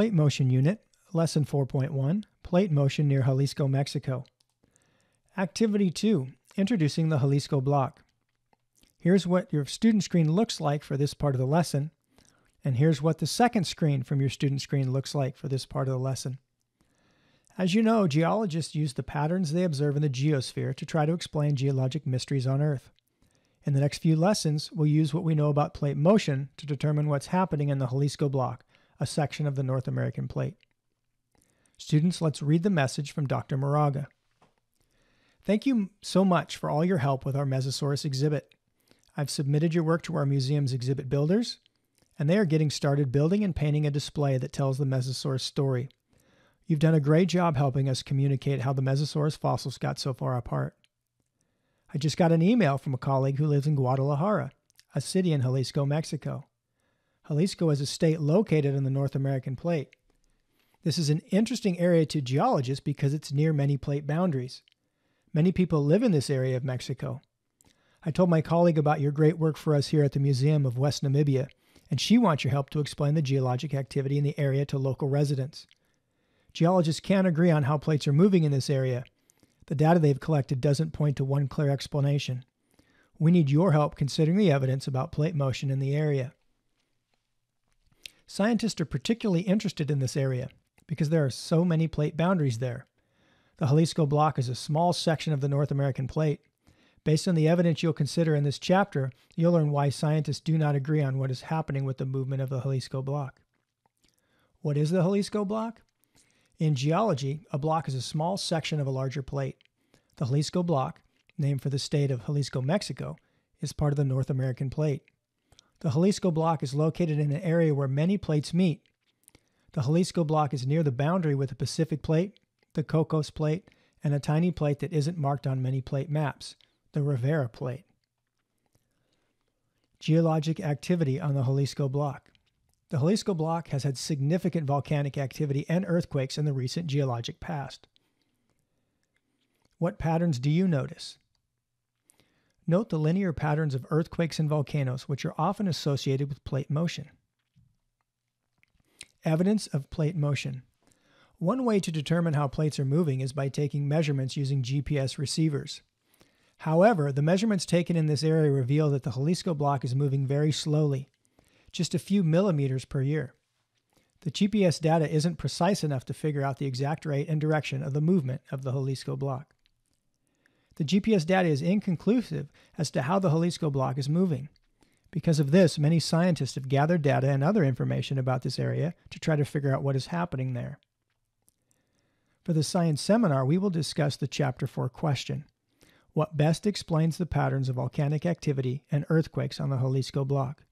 Plate Motion Unit, Lesson 4.1 Plate Motion near Jalisco, Mexico. Activity 2 Introducing the Jalisco Block. Here's what your student screen looks like for this part of the lesson, and here's what the second screen from your student screen looks like for this part of the lesson. As you know, geologists use the patterns they observe in the geosphere to try to explain geologic mysteries on Earth. In the next few lessons, we'll use what we know about plate motion to determine what's happening in the Jalisco Block, a section of the North American plate. Students, let's read the message from Dr. Moraga. Thank you so much for all your help with our Mesosaurus exhibit. I've submitted your work to our museum's exhibit builders, and they are getting started building and painting a display that tells the Mesosaurus story. You've done a great job helping us communicate how the Mesosaurus fossils got so far apart. I just got an email from a colleague who lives in Guadalajara, a city in Jalisco, Mexico. Jalisco is a state located on the North American plate. This is an interesting area to geologists because it's near many plate boundaries. Many people live in this area of Mexico. I told my colleague about your great work for us here at the Museum of West Namibia, and she wants your help to explain the geologic activity in the area to local residents. Geologists can't agree on how plates are moving in this area, the data they've collected doesn't point to one clear explanation. We need your help considering the evidence about plate motion in the area. Scientists are particularly interested in this area because there are so many plate boundaries there. The Jalisco Block is a small section of the North American plate. Based on the evidence you'll consider in this chapter, you'll learn why scientists do not agree on what is happening with the movement of the Jalisco Block. What is the Jalisco Block? In geology, a block is a small section of a larger plate. The Jalisco Block, named for the state of Jalisco, Mexico, is part of the North American plate. The Jalisco Block is located in an area where many plates meet. The Jalisco Block is near the boundary with the Pacific Plate, the Cocos Plate, and a tiny plate that isn't marked on many plate maps, the Rivera Plate. Geologic activity on the Jalisco Block. The Jalisco Block has had significant volcanic activity and earthquakes in the recent geologic past. What patterns do you notice? Note the linear patterns of earthquakes and volcanoes, which are often associated with plate motion. Evidence of plate motion. One way to determine how plates are moving is by taking measurements using GPS receivers. However, the measurements taken in this area reveal that the Jalisco block is moving very slowly, just a few millimeters per year. The GPS data isn't precise enough to figure out the exact rate and direction of the movement of the Jalisco block. The GPS data is inconclusive as to how the Jalisco block is moving. Because of this, many scientists have gathered data and other information about this area to try to figure out what is happening there. For the science seminar, we will discuss the Chapter 4 question What best explains the patterns of volcanic activity and earthquakes on the Jalisco block?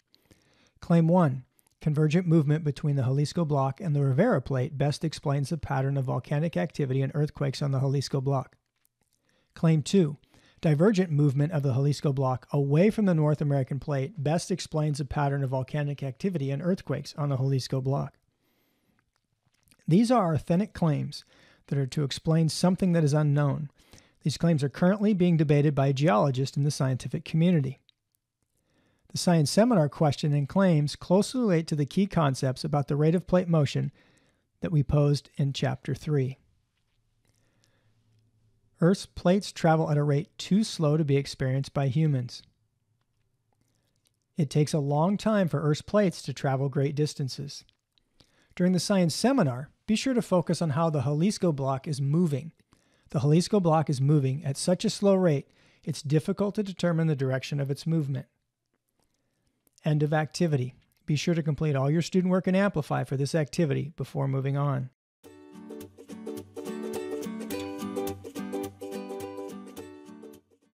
Claim 1 Convergent movement between the Jalisco block and the Rivera plate best explains the pattern of volcanic activity and earthquakes on the Jalisco block. Claim 2 Divergent movement of the Jalisco block away from the North American plate best explains the pattern of volcanic activity and earthquakes on the Jalisco block. These are authentic claims that are to explain something that is unknown. These claims are currently being debated by geologists in the scientific community. The science seminar question and claims closely relate to the key concepts about the rate of plate motion that we posed in Chapter 3. Earth's plates travel at a rate too slow to be experienced by humans. It takes a long time for Earth's plates to travel great distances. During the science seminar, be sure to focus on how the Jalisco block is moving. The Jalisco block is moving at such a slow rate, it's difficult to determine the direction of its movement. End of activity. Be sure to complete all your student work in Amplify for this activity before moving on.